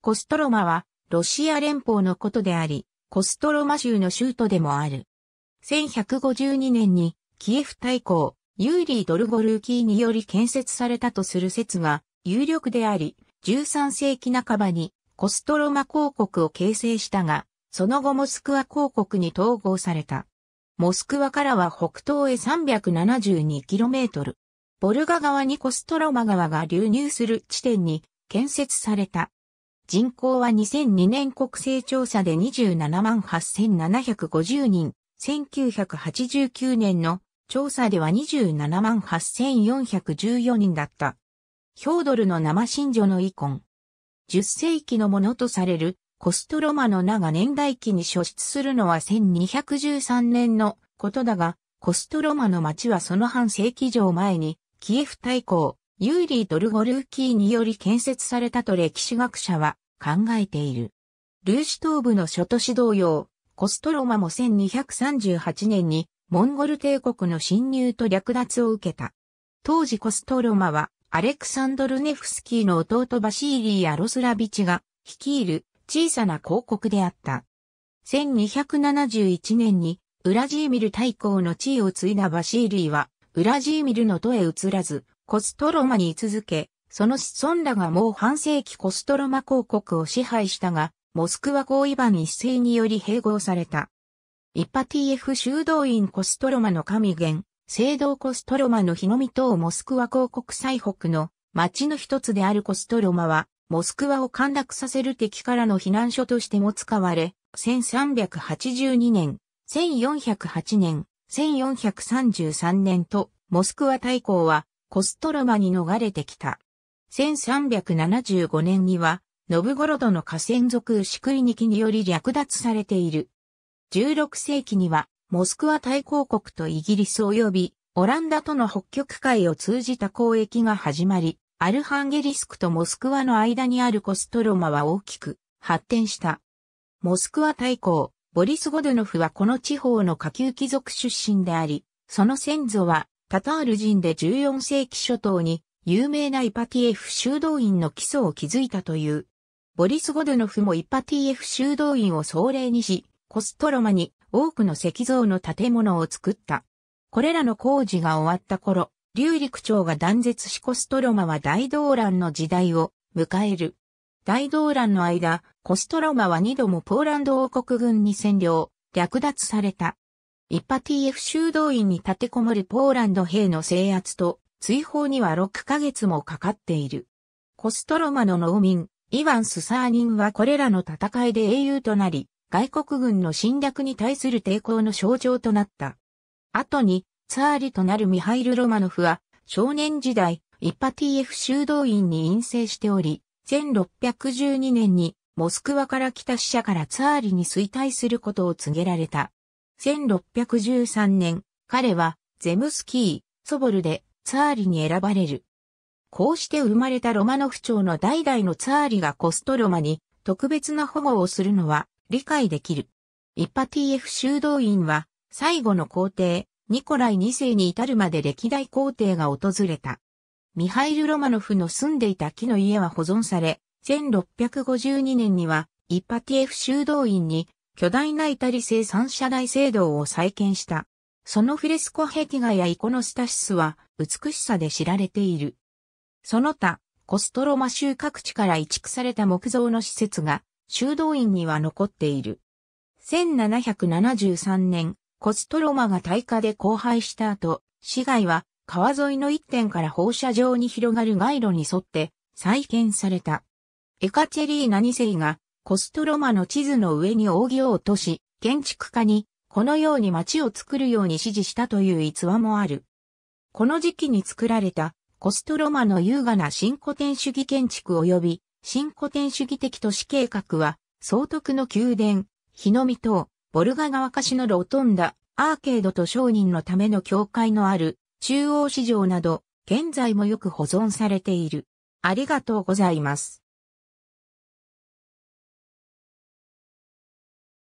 コストロマはロシア連邦のことであり、コストロマ州の州都でもある。1152年にキエフ大公、ユーリー・ドルゴルーキーにより建設されたとする説が有力であり、13世紀半ばにコストロマ公国を形成したが、その後モスクワ公国に統合された。モスクワからは北東へ 372km。ボルガ川にコストロマ川が流入する地点に建設された。人口は2002年国勢調査で27万8750人、1989年の調査では27万8414人だった。ヒョードルの生真女の遺恨。10世紀のものとされるコストロマの名が年代記に初出するのは1213年のことだが、コストロマの町はその半世紀以上前に、キエフ大公、ユーリー・ドルゴルーキーにより建設されたと歴史学者は考えている。ルーシ東部の諸都市同様、コストロマも1238年にモンゴル帝国の侵入と略奪を受けた。当時コストロマはアレクサンドルネフスキーの弟バシーリー・ヤロスラビチが率いる小さな公国であった。1271年にウラジーミル大公の地位を継いだバシーリーは、ウラジーミルの都へ移らず、コストロマに居続け、その子孫らがもう半世紀コストロマ公国を支配したが、モスクワ公イバン一世により併合された。イパティエフ修道院コストロマの神源、聖堂コストロマの日のみ島モスクワ公国最北の町の一つであるコストロマは、モスクワを陥落させる敵からの避難所としても使われ、1382年、1408年、1433年と、モスクワ大公は、コストロマに逃れてきた。1375年には、ノブゴロドの河川族牛食いニキにより略奪されている。16世紀には、モスクワ大公国とイギリス及び、オランダとの北極海を通じた交易が始まり、アルハンゲリスクとモスクワの間にあるコストロマは大きく発展した。モスクワ大公、ボリス・ゴドノフはこの地方の下級貴族出身であり、その先祖はタタール人で14世紀初頭に有名なイパティエフ修道院の基礎を築いたという。ボリス・ゴドノフもイパティエフ修道院を総例にし、コストロマに多くの石像の建物を作った。これらの工事が終わった頃、竜陸長が断絶しコストロマは大動乱の時代を迎える。大動乱の間、コストロマは二度もポーランド王国軍に占領、略奪された。イッパティエフ修道院に立てこもるポーランド兵の制圧と追放には6ヶ月もかかっている。コストロマの農民、イワン・スサーニンはこれらの戦いで英雄となり、外国軍の侵略に対する抵抗の象徴となった。後に、ツァーリとなるミハイル・ロマノフは、少年時代、イッパティエフ修道院に陰性しており、1612年にモスクワから来た死者からツァーリに衰退することを告げられた。1613年、彼はゼムスキー、ソボルでツァーリに選ばれる。こうして生まれたロマノフ朝の代々のツァーリがコストロマに特別な保護をするのは理解できる。イッパティエフ修道院は最後の皇帝、ニコライ2世に至るまで歴代皇帝が訪れた。ミハイル・ロマノフの住んでいた木の家は保存され、1652年にはイッパティエフ修道院に巨大なイタリ製三社大聖堂を再建した。そのフレスコ壁画やイコノスタシスは美しさで知られている。その他、コストロマ州各地から移築された木造の施設が修道院には残っている。1773年、コストロマが大火で荒廃した後、市街は川沿いの一点から放射状に広がる街路に沿って再建された。エカチェリーナ2世がコストロマの地図の上に扇を落とし、建築家にこのように街を作るように指示したという逸話もある。この時期に作られたコストロマの優雅な新古典主義建築及び新古典主義的都市計画は、総督の宮殿、日の見島、ボルガ川貸しのロトンダ、アーケードと商人のための教会のある中央市場など、現在もよく保存されている。ありがとうございます。